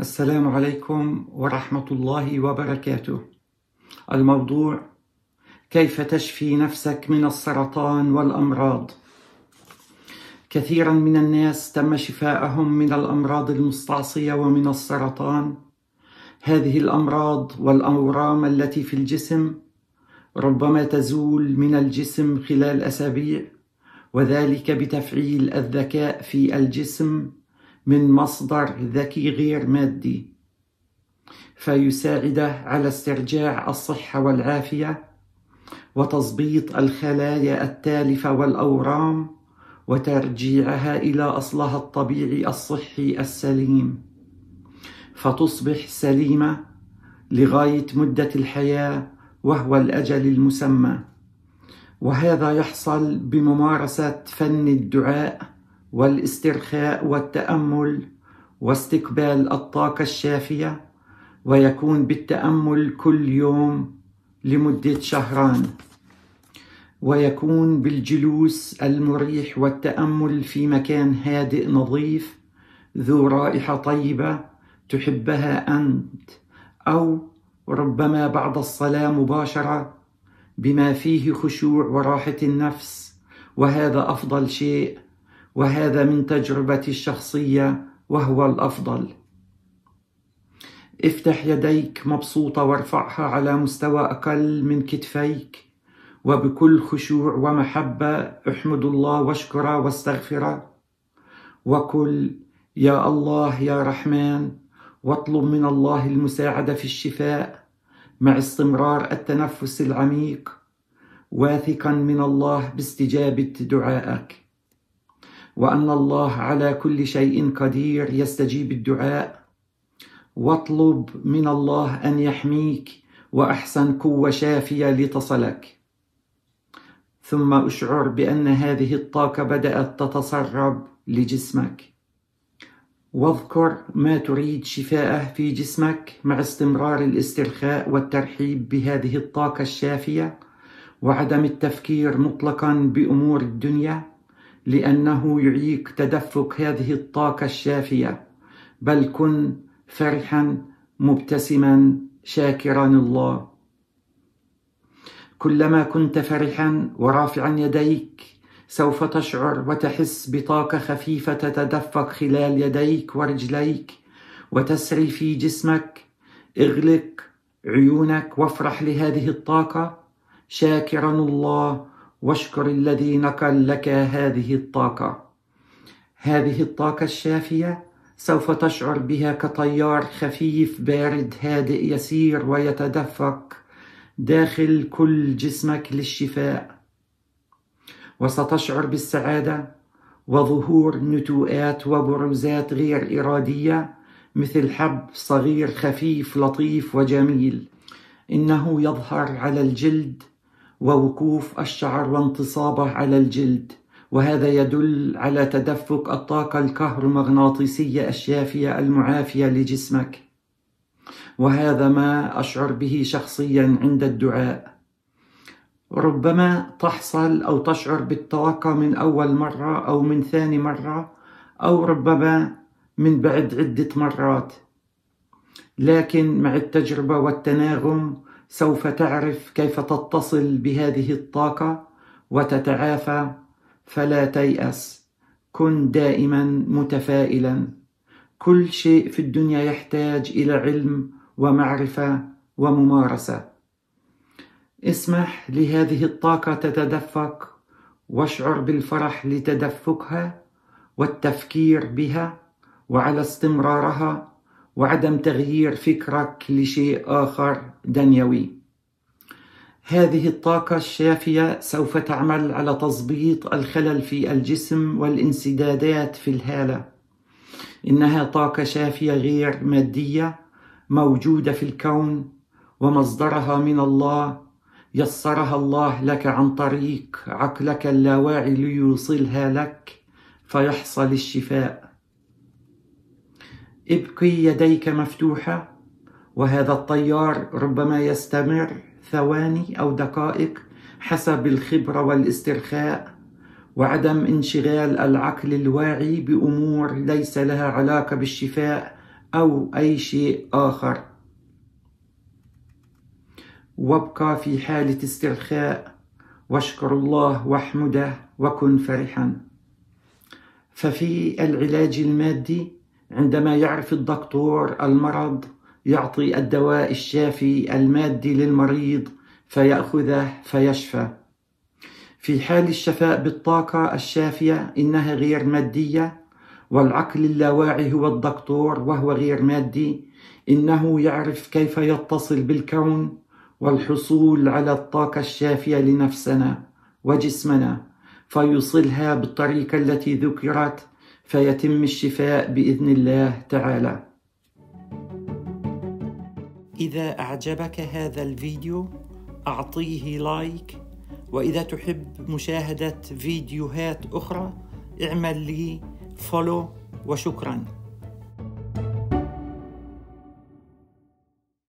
السلام عليكم ورحمة الله وبركاته. الموضوع كيف تشفي نفسك من السرطان والأمراض. كثيرا من الناس تم شفاءهم من الأمراض المستعصية ومن السرطان. هذه الأمراض والأورام التي في الجسم ربما تزول من الجسم خلال أسابيع وذلك بتفعيل الذكاء في الجسم من مصدر ذكي غير مادي. فيساعده على استرجاع الصحة والعافية وتظبيط الخلايا التالفة والأورام وترجيعها إلى أصلها الطبيعي الصحي السليم. فتصبح سليمة لغاية مدة الحياة وهو الأجل المسمى. وهذا يحصل بممارسة فن الدعاء والاسترخاء والتأمل واستقبال الطاقة الشافية ويكون بالتأمل كل يوم لمدة شهران. ويكون بالجلوس المريح والتأمل في مكان هادئ نظيف ذو رائحة طيبة تحبها أنت أو ربما بعد الصلاة مباشرة بما فيه خشوع وراحة النفس. وهذا أفضل شيء وهذا من تجربتي الشخصية وهو الأفضل. افتح يديك مبسوطة وارفعها على مستوى أقل من كتفيك وبكل خشوع ومحبة احمد الله واشكره واستغفره وقل يا الله يا رحمن واطلب من الله المساعدة في الشفاء مع استمرار التنفس العميق واثقا من الله باستجابة دعائك. وأن الله على كل شيء قدير يستجيب الدعاء. واطلب من الله أن يحميك وأحسن قوة شافية لتصلك. ثم أشعر بأن هذه الطاقة بدأت تتسرب لجسمك. واذكر ما تريد شفاءه في جسمك مع استمرار الاسترخاء والترحيب بهذه الطاقة الشافية وعدم التفكير مطلقا بأمور الدنيا. لأنه يعيق تدفق هذه الطاقة الشافية. بل كن فرحا مبتسما شاكرا الله. كلما كنت فرحا ورافعا يديك سوف تشعر وتحس بطاقة خفيفة تتدفق خلال يديك ورجليك. وتسري في جسمك اغلق عيونك وافرح لهذه الطاقة. شاكرا الله واشكر الذي نقل لك هذه الطاقة. هذه الطاقة الشافية سوف تشعر بها كطيار خفيف بارد هادئ يسير ويتدفق داخل كل جسمك للشفاء. وستشعر بالسعادة وظهور نتوءات وبروزات غير إرادية مثل حب صغير خفيف لطيف وجميل. إنه يظهر على الجلد ووقوف الشعر وانتصابه على الجلد. وهذا يدل على تدفق الطاقة الكهرومغناطيسية الشافية المعافية لجسمك. وهذا ما أشعر به شخصيا عند الدعاء. ربما تحصل أو تشعر بالطاقة من أول مرة أو من ثاني مرة أو ربما من بعد عدة مرات. لكن مع التجربة والتناغم سوف تعرف كيف تتصل بهذه الطاقة وتتعافى فلا تيأس. كن دائما متفائلا. كل شيء في الدنيا يحتاج إلى علم ومعرفة وممارسة. اسمح لهذه الطاقة تتدفق واشعر بالفرح لتدفقها والتفكير بها وعلى استمرارها. وعدم تغيير فكرك لشيء آخر دنيوي. هذه الطاقة الشافية سوف تعمل على تظبيط الخلل في الجسم والانسدادات في الهالة. إنها طاقة شافية غير مادية موجودة في الكون ومصدرها من الله يسرها الله لك عن طريق عقلك اللاواعي ليوصلها لك فيحصل الشفاء. ابقي يديك مفتوحة وهذا الطيار ربما يستمر ثواني أو دقائق حسب الخبرة والاسترخاء وعدم انشغال العقل الواعي بأمور ليس لها علاقة بالشفاء أو أي شيء آخر. وابقى في حالة استرخاء واشكر الله واحمده وكن فرحا. ففي العلاج المادي عندما يعرف الدكتور المرض يعطي الدواء الشافي المادي للمريض فيأخذه فيشفى. في حال الشفاء بالطاقة الشافية إنها غير مادية والعقل اللاواعي هو الدكتور وهو غير مادي إنه يعرف كيف يتصل بالكون والحصول على الطاقة الشافية لنفسنا وجسمنا فيوصلها بالطريقة التي ذكرت فيتم الشفاء بإذن الله تعالى. إذا أعجبك هذا الفيديو أعطيه لايك. وإذا تحب مشاهدة فيديوهات أخرى اعمل لي فولو وشكراً.